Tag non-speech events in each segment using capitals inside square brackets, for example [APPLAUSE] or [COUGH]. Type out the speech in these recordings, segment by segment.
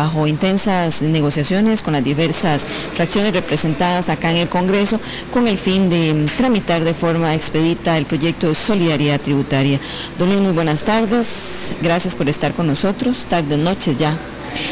bajo intensas negociaciones con las diversas fracciones representadas acá en el Congreso con el fin de tramitar de forma expedita el proyecto de solidaridad tributaria. Don Luis, muy buenas tardes. Gracias por estar con nosotros. Tarde, noche ya.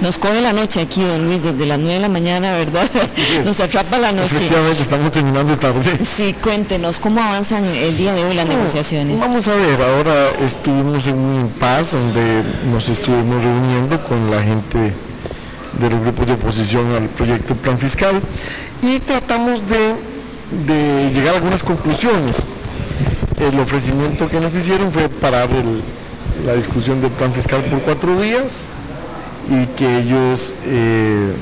Nos coge la noche aquí, don Luis, desde las 9 de la mañana, ¿verdad? [LAUGHS] Nos atrapa la noche. Efectivamente, estamos terminando tarde. Sí, cuéntenos, ¿cómo avanzan el día de hoy las negociaciones? Vamos a ver, ahora estuvimos en un impasse donde nos estuvimos reuniendo con la gente de los grupos de oposición al proyecto Plan Fiscal y tratamos de, llegar a algunas conclusiones. El ofrecimiento que nos hicieron fue parar la discusión del plan fiscal por cuatro días, y que ellos eh,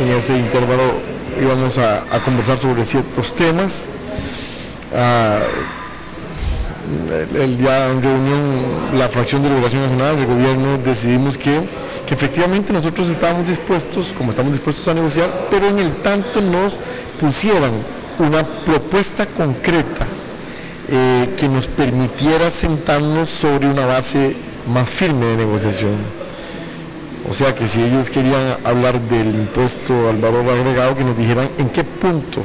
en ese intervalo íbamos a, conversar sobre ciertos temas. Ah, el, día en reunión, la fracción de liberación nacional del gobierno decidimos que, efectivamente nosotros estábamos dispuestos, como estamos dispuestos a negociar, pero en el tanto nos pusieran una propuesta concreta eh, que nos permitiera sentarnos sobre una base más firme de negociación. O sea que si ellos querían hablar del impuesto al valor agregado, que nos dijeran en qué punto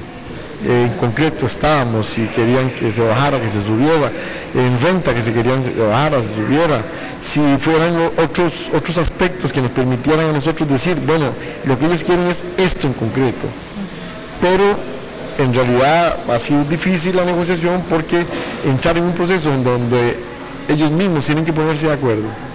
en concreto estábamos, si querían que se bajara, que se subiera, en renta que se querían que se bajara, se subiera, si fueran otros, otros aspectos que nos permitieran a nosotros decir, bueno, lo que ellos quieren es esto en concreto. Pero en realidad ha sido difícil la negociación porque entrar en un proceso en donde ellos mismos tienen que ponerse de acuerdo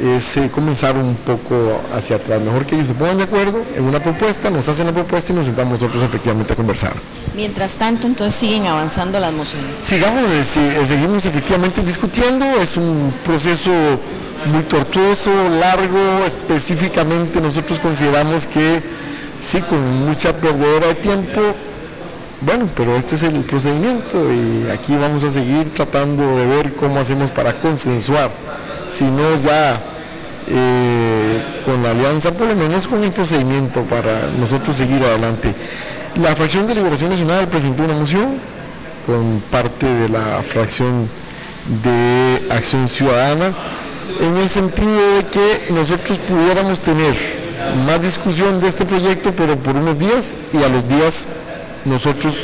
es eh, comenzar un poco hacia atrás. Mejor que ellos se pongan de acuerdo en una propuesta, nos hacen la propuesta y nos sentamos nosotros efectivamente a conversar. Mientras tanto, entonces siguen avanzando las mociones. Sigamos, eh, eh, seguimos efectivamente discutiendo, es un proceso muy tortuoso, largo, específicamente nosotros consideramos que sí, con mucha perdedera de tiempo, bueno, pero este es el procedimiento y aquí vamos a seguir tratando de ver cómo hacemos para consensuar, si no ya eh, con la alianza, por lo menos con el procedimiento para nosotros seguir adelante. La fracción de Liberación Nacional presentó una moción con parte de la fracción de Acción Ciudadana en el sentido de que nosotros pudiéramos tener más discusión de este proyecto, pero por unos días y a los días nosotros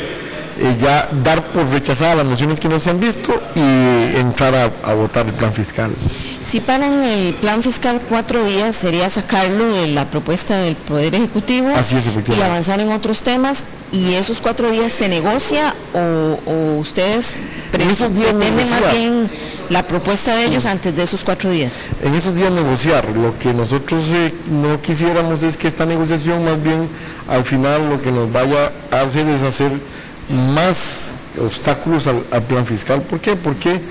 eh, ya dar por rechazadas las mociones que no se han visto y entrar a, votar el plan fiscal. Si paran el plan fiscal cuatro días, sería sacarlo de la propuesta del Poder Ejecutivo y avanzar en otros temas. ¿Y esos cuatro días se negocia o, ustedes en esos días más bien la propuesta de ellos antes de esos cuatro días? En esos días negociar. Lo que nosotros eh, no quisiéramos es que esta negociación más bien al final lo que nos vaya a hacer es hacer más obstáculos al, plan fiscal. ¿Por qué? Porque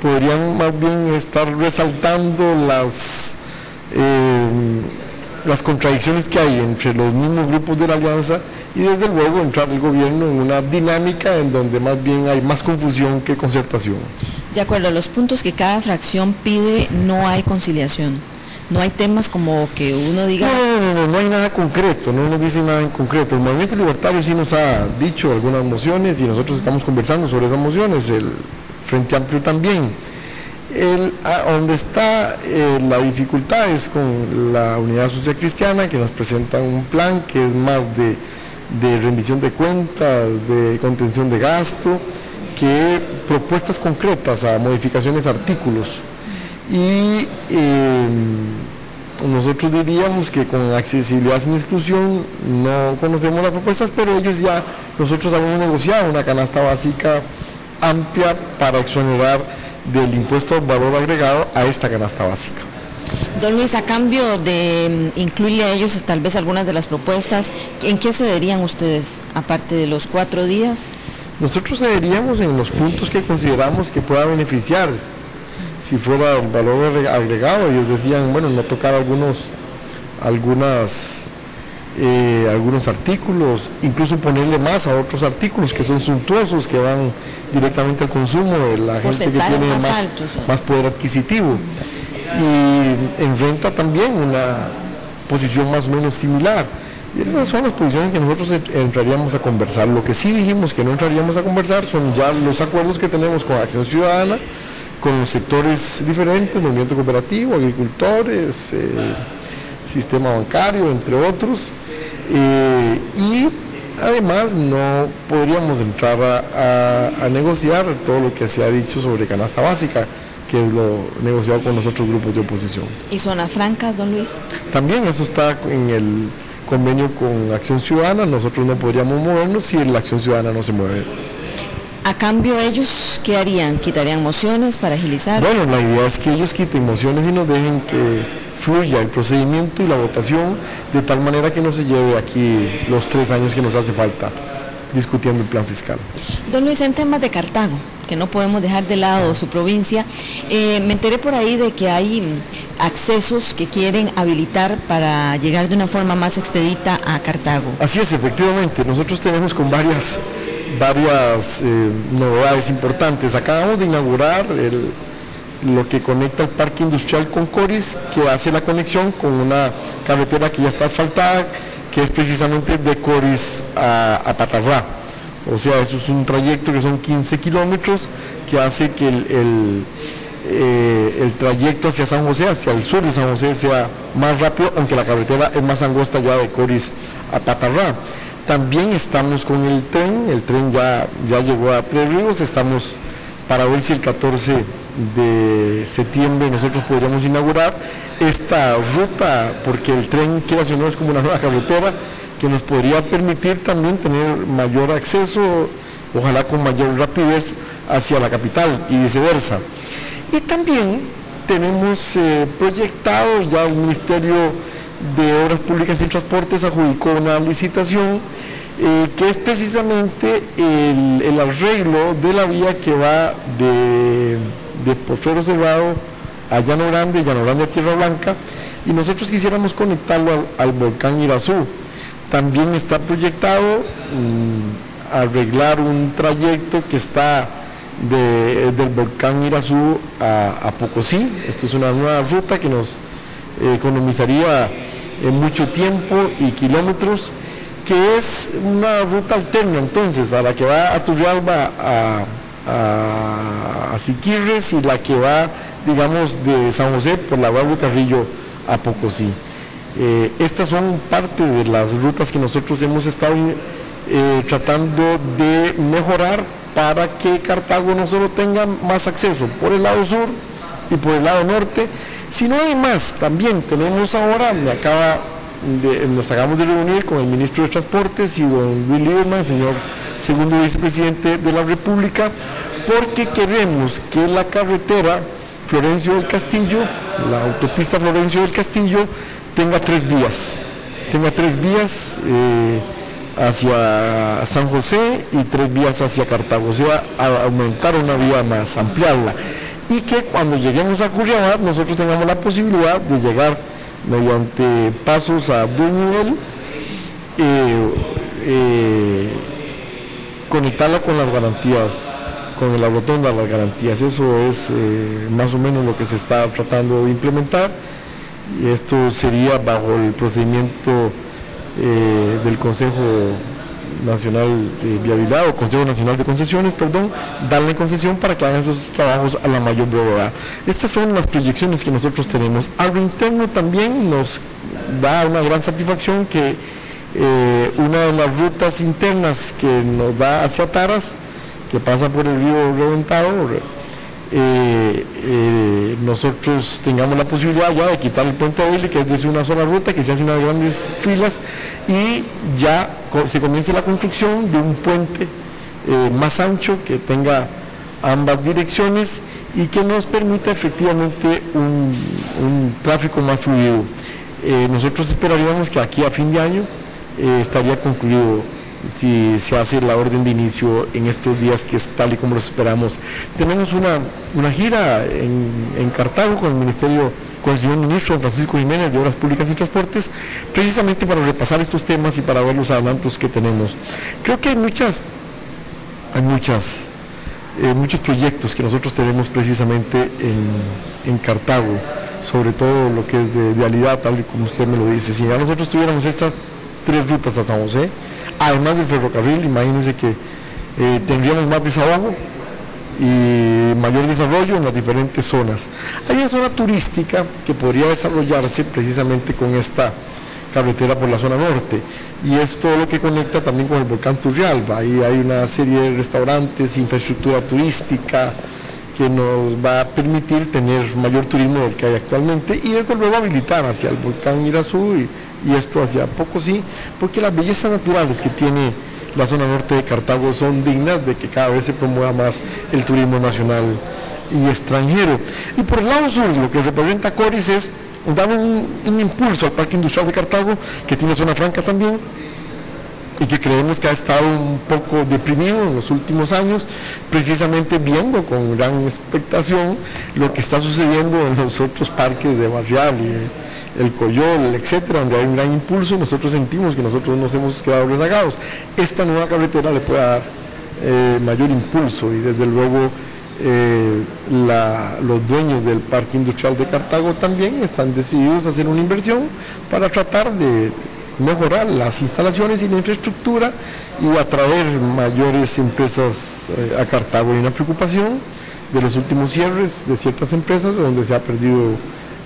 podrían más bien estar resaltando las, eh, las contradicciones que hay entre los mismos grupos de la alianza y desde luego entrar el gobierno en una dinámica en donde más bien hay más confusión que concertación. De acuerdo, a los puntos que cada fracción pide no hay conciliación. No hay temas como que uno diga... No, no, no, no hay nada concreto, no nos dice nada en concreto. El Movimiento Libertario sí nos ha dicho algunas mociones y nosotros estamos conversando sobre esas mociones, el Frente Amplio también. El, donde está eh, la dificultad es con la Unidad Social Cristiana que nos presenta un plan que es más de, rendición de cuentas, de contención de gasto, que propuestas concretas a modificaciones artículos y eh, nosotros diríamos que con accesibilidad sin exclusión no conocemos las propuestas, pero ellos ya, nosotros habíamos negociado una canasta básica amplia para exonerar del impuesto al valor agregado a esta canasta básica. Don Luis, a cambio de mm, incluirle a ellos tal vez algunas de las propuestas, ¿en qué cederían ustedes, aparte de los cuatro días? Nosotros cederíamos en los puntos que consideramos que pueda beneficiar si fuera valor agregado, ellos decían, bueno, no tocar algunos, algunas, eh, algunos artículos, incluso ponerle más a otros artículos que son suntuosos, que van directamente al consumo de la gente que tiene más, más, poder adquisitivo. Y en renta también una posición más o menos similar. Y esas son las posiciones que nosotros entraríamos a conversar. Lo que sí dijimos que no entraríamos a conversar son ya los acuerdos que tenemos con Acción Ciudadana, con sectores diferentes, movimiento cooperativo, agricultores, eh, sistema bancario, entre otros. Eh, y además no podríamos entrar a, negociar todo lo que se ha dicho sobre canasta básica que es lo negociado con los otros grupos de oposición. ¿Y zonas francas, don Luis? También eso está en el convenio con Acción Ciudadana, nosotros no podríamos movernos si la Acción Ciudadana no se mueve. A cambio, ¿ellos qué harían? ¿Quitarían mociones para agilizar? Bueno, la idea es que ellos quiten mociones y nos dejen que fluya el procedimiento y la votación de tal manera que no se lleve aquí los tres años que nos hace falta discutiendo el plan fiscal. Don Luis, en temas de Cartago, que no podemos dejar de lado su provincia, eh, me enteré por ahí de que hay accesos que quieren habilitar para llegar de una forma más expedita a Cartago. Así es, efectivamente. Nosotros tenemos con varias varias eh, novedades importantes. Acabamos de inaugurar lo que conecta el parque industrial con Coris, que hace la conexión con una carretera que ya está asfaltada, que es precisamente de Coris a, a Patarrá. O sea, eso es un trayecto que son 15 kilómetros que hace que el, eh, el, trayecto hacia San José, hacia el sur de San José, sea más rápido, aunque la carretera es más angosta ya de Coris a Patarrá. También estamos con el tren, el tren ya, ya llegó a Tres Ríos, estamos para ver si el 14 de septiembre nosotros podríamos inaugurar esta ruta, porque el tren, quiera o no, es como una nueva carretera que nos podría permitir también tener mayor acceso, ojalá con mayor rapidez hacia la capital y viceversa. Y también tenemos eh, proyectado ya el Ministerio de Obras Públicas y Transportes adjudicó una licitación eh, que es precisamente el, arreglo de la vía que va de, de Potrero Cerrado a Llano Grande, Llano Grande a Tierra Blanca, y nosotros quisiéramos conectarlo al, volcán Irazú. También está proyectado mm, arreglar un trayecto que está del volcán Irazú a, a Pocosí. Esto es una nueva ruta que nos economizaría en mucho tiempo y kilómetros, que es una ruta alterna entonces a la que va a Turrialba a, a, Siquirres y la que va, digamos, de San José por la Barrio Carrillo a Pocosí. Eh, estas son parte de las rutas que nosotros hemos estado eh, tratando de mejorar para que Cartago no solo tenga más acceso por el lado sur y por el lado norte, si no hay más, también tenemos ahora, me acaba de, nos acabamos de reunir con el ministro de Transportes y don Luis Lieberman, señor segundo vicepresidente de la República, porque queremos que la carretera Florencio del Castillo, la autopista Florencio del Castillo, tenga tres vías, tenga tres vías eh, hacia San José y tres vías hacia Cartago, o sea, aumentar una vía más, ampliarla y que cuando lleguemos a Curriabat nosotros tengamos la posibilidad de llegar mediante pasos a desnivel, eh, eh, conectarla con las garantías, con la rotonda las garantías. Eso es eh, más o menos lo que se está tratando de implementar. Y esto sería bajo el procedimiento del Consejo Nacional de Viabilidad o Consejo Nacional de Concesiones, perdón, darle concesión para que hagan esos trabajos a la mayor brevedad. Estas son las proyecciones que nosotros tenemos. Algo interno también nos da una gran satisfacción que eh, una de las rutas internas que nos da hacia Taras, que pasa por el río Reventado, eh, eh, nosotros tengamos la posibilidad ya de quitar el puente de que es desde una sola ruta, que se hace unas grandes filas y ya se comience la construcción de un puente eh, más ancho que tenga ambas direcciones y que nos permita efectivamente un, tráfico más fluido. nosotros esperaríamos que aquí a fin de año estaría concluido si se hace la orden de inicio en estos días que es tal y como lo esperamos. Tenemos una, una gira en, en, Cartago con el Ministerio, con el señor ministro Francisco Jiménez de Obras Públicas y Transportes, precisamente para repasar estos temas y para ver los adelantos que tenemos. Creo que hay muchas, hay muchas, eh, muchos proyectos que nosotros tenemos precisamente en, en Cartago sobre todo lo que es de vialidad, tal y como usted me lo dice. Si ya nosotros tuviéramos estas tres rutas a San José, además del ferrocarril, imagínense que eh, tendríamos más desabajo y mayor desarrollo en las diferentes zonas. Hay una zona turística que podría desarrollarse precisamente con esta carretera por la zona norte y es todo lo que conecta también con el volcán Turrialba. Ahí hay una serie de restaurantes, infraestructura turística que nos va a permitir tener mayor turismo del que hay actualmente y desde luego habilitar hacia el volcán Irazú y esto hacia poco sí, porque las bellezas naturales que tiene la zona norte de Cartago son dignas de que cada vez se promueva más el turismo nacional y extranjero. Y por el lado sur, lo que representa Coris es dar un, impulso al Parque Industrial de Cartago, que tiene zona franca también, y que creemos que ha estado un poco deprimido en los últimos años, precisamente viendo con gran expectación lo que está sucediendo en los otros parques de Barrial y el Coyol, etcétera, donde hay un gran impulso, nosotros sentimos que nosotros nos hemos quedado rezagados. Esta nueva carretera le puede dar eh, mayor impulso y desde luego eh, los dueños del Parque Industrial de Cartago también están decididos a hacer una inversión para tratar de mejorar las instalaciones y la infraestructura y atraer mayores empresas eh, a Cartago. Hay una preocupación de los últimos cierres de ciertas empresas donde se ha perdido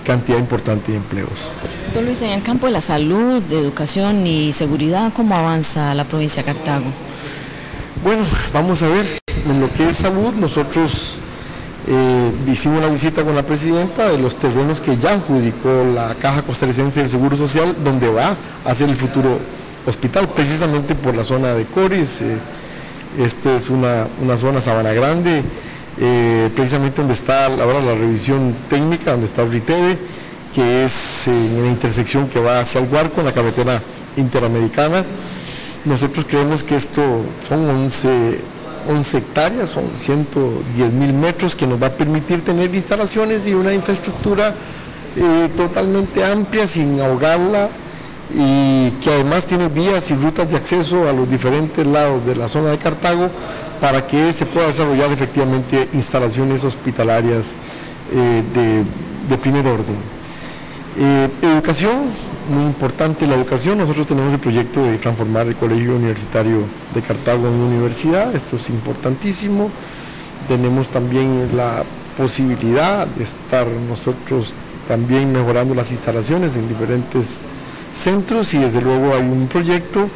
cantidad importante de empleos. Don Luis, en el campo de la salud, de educación y seguridad, ¿cómo avanza la provincia de Cartago? Bueno, vamos a ver, en lo que es salud, nosotros eh, hicimos la visita con la presidenta de los terrenos que ya adjudicó la Caja Costarricense del Seguro Social, donde va a ser el futuro hospital, precisamente por la zona de Coris. Eh, esto es una, una zona sabana grande, eh, precisamente donde está ahora la revisión técnica, donde está Riteve, que es en la intersección que va hacia el Guarco, en la carretera interamericana. Nosotros creemos que esto son 11, 11 hectáreas, son 110 mil metros que nos va a permitir tener instalaciones y una infraestructura eh, totalmente amplia sin ahogarla y que además tiene vías y rutas de acceso a los diferentes lados de la zona de Cartago para que se pueda desarrollar efectivamente instalaciones hospitalarias eh, de, primer orden. Eh, educación, muy importante la educación, nosotros tenemos el proyecto de transformar el Colegio Universitario de Cartago en universidad, esto es importantísimo, tenemos también la posibilidad de estar nosotros también mejorando las instalaciones en diferentes centros y desde luego hay un proyecto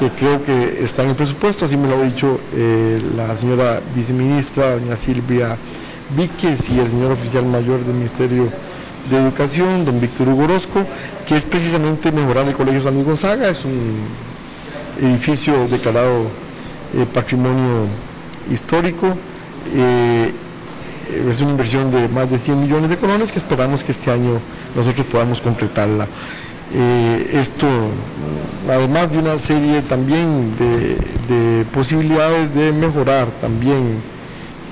que creo que está en el presupuesto, así me lo ha dicho eh, la señora viceministra, doña Silvia Víquez y el señor oficial mayor del Ministerio de Educación, don Víctor Hugo que es precisamente mejorar el Colegio San Luis Gonzaga, es un edificio declarado eh, patrimonio histórico, eh, es una inversión de más de 100 millones de colones que esperamos que este año nosotros podamos completarla. Eh, esto, además de una serie también de, posibilidades de mejorar también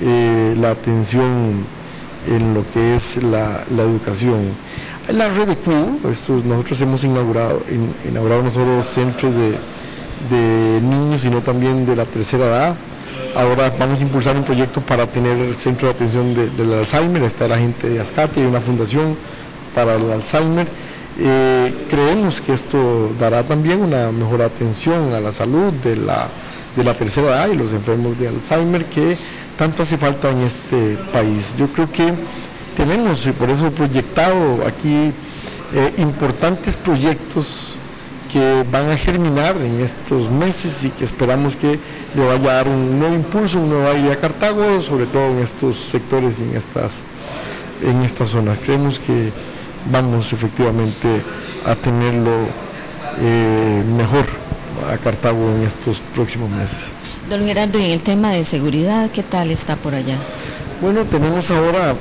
eh, la atención en lo que es la, educación. En la red de CUB, nosotros hemos inaugurado, inaugurado no solo centros de, niños, sino también de la tercera edad. Ahora vamos a impulsar un proyecto para tener el centro de atención del Alzheimer, está la gente de Ascate, y una fundación para el Alzheimer eh, creemos que esto dará también una mejor atención a la salud de la, de la tercera edad y los enfermos de Alzheimer que tanto hace falta en este país. Yo creo que tenemos, y por eso proyectado aquí, eh, importantes proyectos que van a germinar en estos meses y que esperamos que le vaya a dar un nuevo impulso, un nuevo aire a Cartago, sobre todo en estos sectores en estas, en estas zonas. Creemos que vamos efectivamente a tenerlo eh, mejor a Cartago en estos próximos meses. Don Gerardo, y en el tema de seguridad, ¿qué tal está por allá? Bueno, tenemos ahora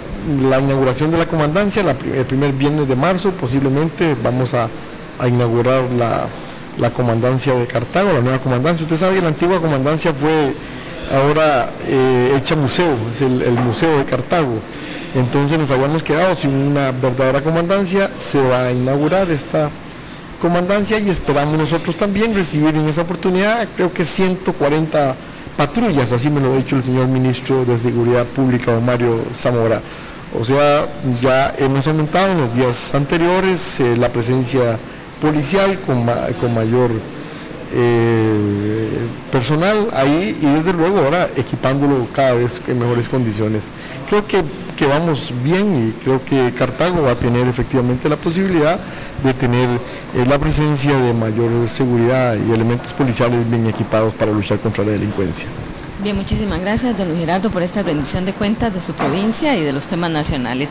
la inauguración de la comandancia, el primer viernes de marzo, posiblemente vamos a, inaugurar la, comandancia de Cartago, la nueva comandancia. Usted sabe que la antigua comandancia fue ahora eh, hecha museo, es el Museo de Cartago. Entonces nos habíamos quedado sin una verdadera comandancia, se va a inaugurar esta comandancia y esperamos nosotros también recibir en esa oportunidad creo que 140 patrullas, así me lo ha dicho el señor ministro de Seguridad Pública, don Mario Zamora. O sea, ya hemos aumentado en los días anteriores eh, la presencia policial con, con mayor eh, personal ahí y desde luego ahora equipándolo cada vez en mejores condiciones. Creo que, que vamos bien y creo que Cartago va a tener efectivamente la posibilidad de tener eh, la presencia de mayor seguridad y elementos policiales bien equipados para luchar contra la delincuencia. Bien, muchísimas gracias, don Luis Gerardo, por esta rendición de cuentas de su provincia y de los temas nacionales.